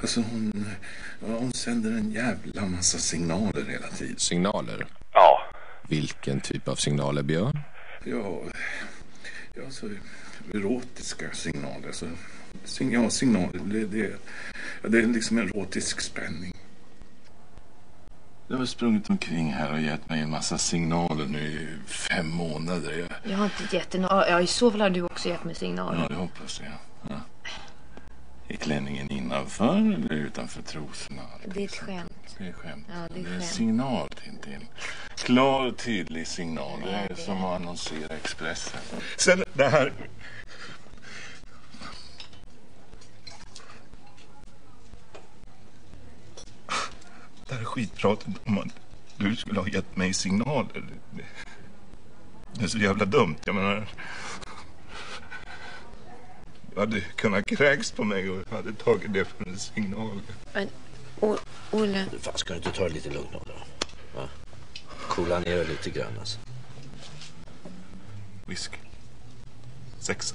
Alltså hon, hon sänder en jävla massa signaler hela tiden. Signaler? Ja. Vilken typ av signaler, Björn? Ja, ja så erotiska signaler. Så, sign, ja, signaler. Det, det, det är liksom en erotisk spänning. Jag har sprungit omkring här och gett mig en massa signaler nu i fem månader. Jag, Jag har inte gett dig några... Ja, i så fall har du också gett mig signaler. ja, det hoppas jag. Ja. Är klänningen innanför eller utanför trosorna? Det är ett skämt. Det är skämt. Ja, det är det är en signal till. Klar och tydlig signal. Det är det är- som att annonsera Expressen. Sen det här... Det här skitpratet om att du skulle ha gett mig signaler. Det är så jävla dumt. Jag menar... Du hade kunnat kräks på mig och jag hade tagit det för en signal. Men, o, Olle... Fan, ska du inte ta det lite lugnt nu då? Va? Coola ner dig lite grann alltså. Whisky. Sexa.